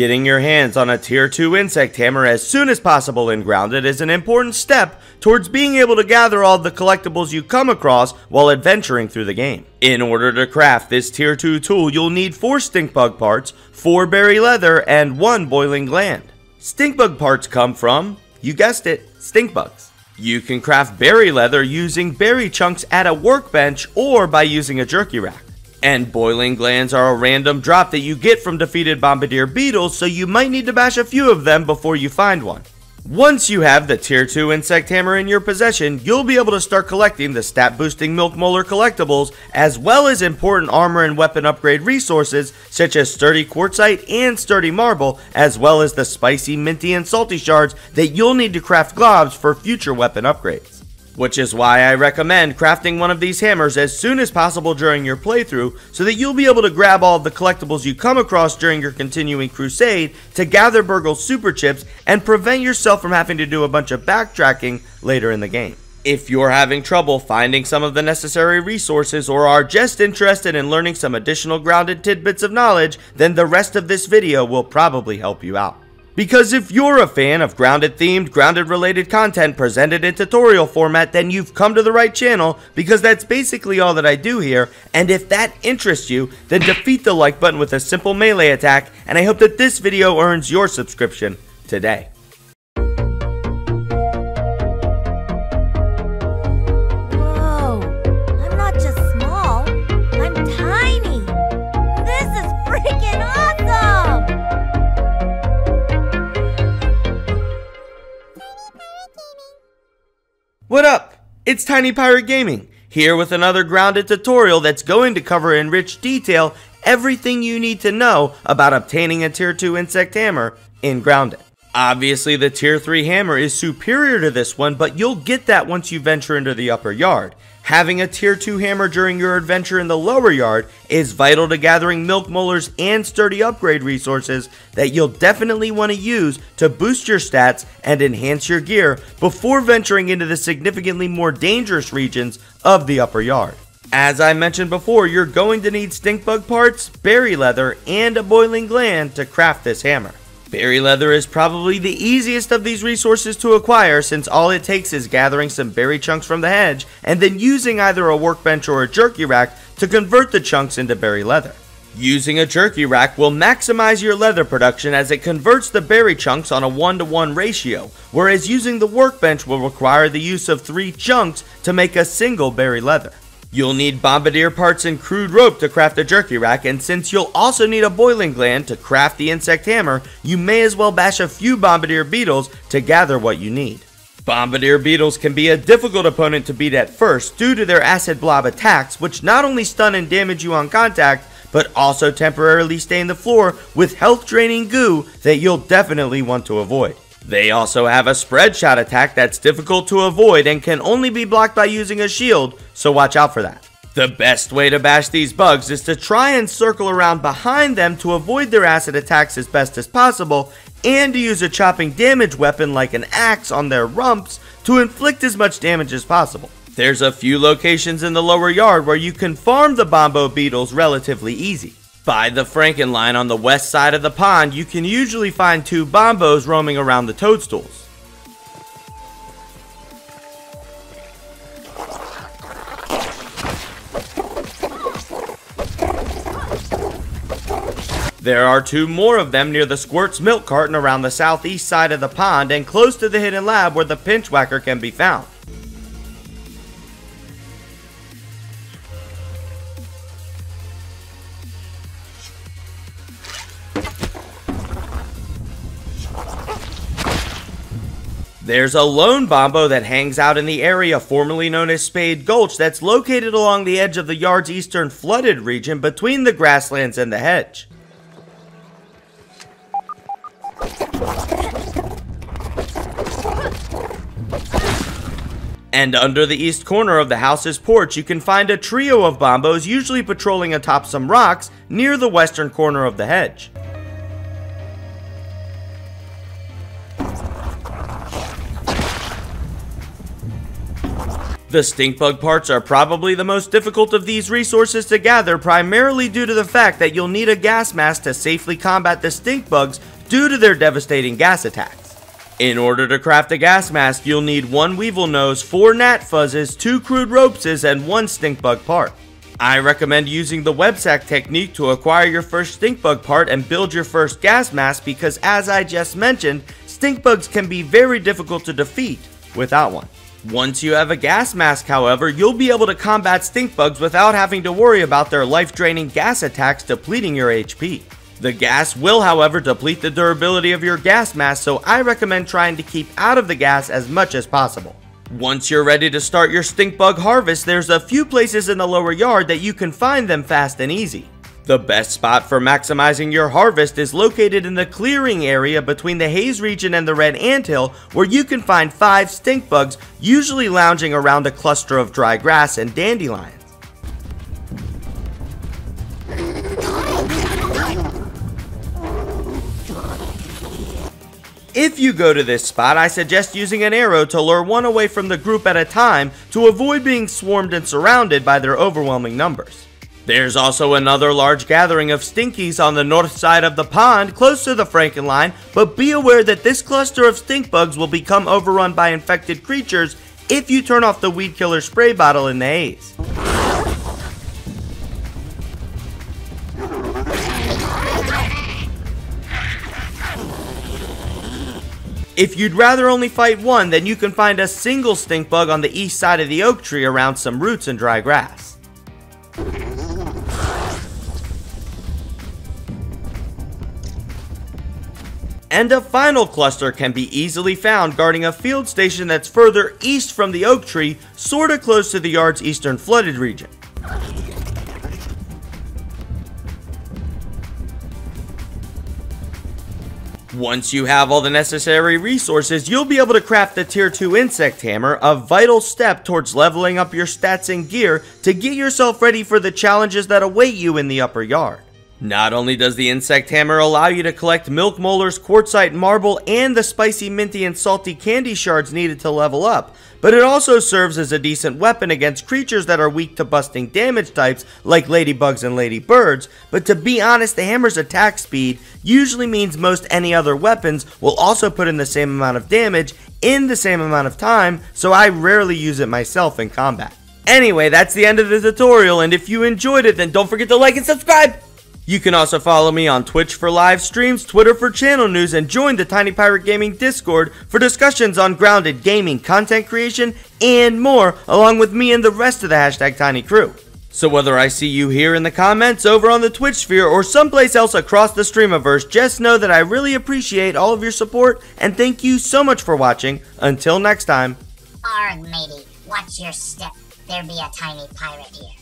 Getting your hands on a tier 2 insect hammer as soon as possible in Grounded is an important step towards being able to gather all the collectibles you come across while adventuring through the game. In order to craft this tier 2 tool, you'll need 4 stink bug parts, 4 berry leather, and 1 boiling gland. Stink bug parts come from, you guessed it, stink bugs. You can craft berry leather using berry chunks at a workbench or by using a jerky rack. And boiling glands are a random drop that you get from defeated bombardier beetles, so you might need to bash a few of them before you find one. Once you have the tier 2 insect hammer in your possession, you'll be able to start collecting the stat boosting milk molar collectibles, as well as important armor and weapon upgrade resources such as sturdy quartzite and sturdy marble, as well as the spicy, minty, and salty shards that you'll need to craft globs for future weapon upgrades. Which is why I recommend crafting one of these hammers as soon as possible during your playthrough so that you'll be able to grab all of the collectibles you come across during your continuing crusade to gather BURG.L's super chips and prevent yourself from having to do a bunch of backtracking later in the game. If you're having trouble finding some of the necessary resources or are just interested in learning some additional grounded tidbits of knowledge, then the rest of this video will probably help you out. Because if you're a fan of grounded themed, grounded related content presented in tutorial format, then you've come to the right channel because that's basically all that I do here. And if that interests you, then defeat the like button with a simple melee attack. And I hope that this video earns your subscription today. What up? It's Tiny Pirate Gaming, here with another grounded tutorial that's going to cover in rich detail everything you need to know about obtaining a tier 2 insect hammer in Grounded. Obviously the tier 3 hammer is superior to this one, but you'll get that once you venture into the upper yard. Having a tier 2 hammer during your adventure in the lower yard is vital to gathering milk molars and sturdy upgrade resources that you'll definitely want to use to boost your stats and enhance your gear before venturing into the significantly more dangerous regions of the upper yard. As I mentioned before, you're going to need stink bug parts, berry leather, and a boiling gland to craft this hammer. Berry leather is probably the easiest of these resources to acquire since all it takes is gathering some berry chunks from the hedge and then using either a workbench or a jerky rack to convert the chunks into berry leather. Using a jerky rack will maximize your leather production as it converts the berry chunks on a 1 to 1 ratio, whereas using the workbench will require the use of 3 chunks to make a single berry leather. You'll need bombardier parts and crude rope to craft a jerky rack, and since you'll also need a boiling gland to craft the insect hammer, you may as well bash a few bombardier beetles to gather what you need. Bombardier beetles can be a difficult opponent to beat at first due to their acid blob attacks, which not only stun and damage you on contact, but also temporarily stain the floor with health draining goo that you'll definitely want to avoid. They also have a spread shot attack that's difficult to avoid and can only be blocked by using a shield, so watch out for that. The best way to bash these bugs is to try and circle around behind them to avoid their acid attacks as best as possible, and to use a chopping damage weapon like an axe on their rumps to inflict as much damage as possible. There's a few locations in the lower yard where you can farm the Bombo beetles relatively easy. By the Frankenline on the west side of the pond, you can usually find two bombos roaming around the toadstools. There are two more of them near the Squirt's milk carton around the southeast side of the pond and close to the hidden lab where the pinchwhacker can be found. There's a lone bombo that hangs out in the area formerly known as Spade Gulch that's located along the edge of the yard's eastern flooded region between the grasslands and the hedge. And under the east corner of the house's porch, you can find a trio of bombos usually patrolling atop some rocks near the western corner of the hedge. The stink bug parts are probably the most difficult of these resources to gather primarily due to the fact that you'll need a gas mask to safely combat the stink bugs due to their devastating gas attacks. In order to craft a gas mask, you'll need one weevil nose, four gnat fuzzes, two crude ropeses, and one stink bug part. I recommend using the web sack technique to acquire your first stink bug part and build your first gas mask because as I just mentioned, stink bugs can be very difficult to defeat without one. Once you have a gas mask, however, you'll be able to combat stink bugs without having to worry about their life-draining gas attacks depleting your HP. The gas will, however, deplete the durability of your gas mask, so I recommend trying to keep out of the gas as much as possible. Once you're ready to start your stink bug harvest, there's a few places in the lower yard that you can find them fast and easy. The best spot for maximizing your harvest is located in the clearing area between the Haze region and the Red Anthill, where you can find 5 stink bugs usually lounging around a cluster of dry grass and dandelions. If you go to this spot, I suggest using an arrow to lure one away from the group at a time to avoid being swarmed and surrounded by their overwhelming numbers. There's also another large gathering of stinkies on the north side of the pond, close to the Frankenline, but be aware that this cluster of stink bugs will become overrun by infected creatures if you turn off the weed killer spray bottle in the haze. If you'd rather only fight one, then you can find a single stink bug on the east side of the oak tree around some roots and dry grass. And a final cluster can be easily found guarding a field station that's further east from the oak tree, sorta close to the yard's eastern flooded region. Once you have all the necessary resources, you'll be able to craft the tier 2 insect hammer, a vital step towards leveling up your stats and gear to get yourself ready for the challenges that await you in the upper yard. Not only does the insect hammer allow you to collect milk molars, quartzite marble, and the spicy minty and salty candy shards needed to level up, but it also serves as a decent weapon against creatures that are weak to busting damage types like ladybugs and ladybirds, but to be honest, the hammer's attack speed usually means most any other weapons will also put in the same amount of damage in the same amount of time, so I rarely use it myself in combat. Anyway, that's the end of the tutorial, and if you enjoyed it, then don't forget to like and subscribe! You can also follow me on Twitch for live streams, Twitter for channel news, and join the Tiny Pirate Gaming Discord for discussions on grounded gaming, content creation, and more, along with me and the rest of the hashtag Tiny Crew. So whether I see you here in the comments, over on the Twitch sphere, or someplace else across the Streamiverse, just know that I really appreciate all of your support, and thank you so much for watching. Until next time. Arg, matey, watch your step. There be a tiny pirate here.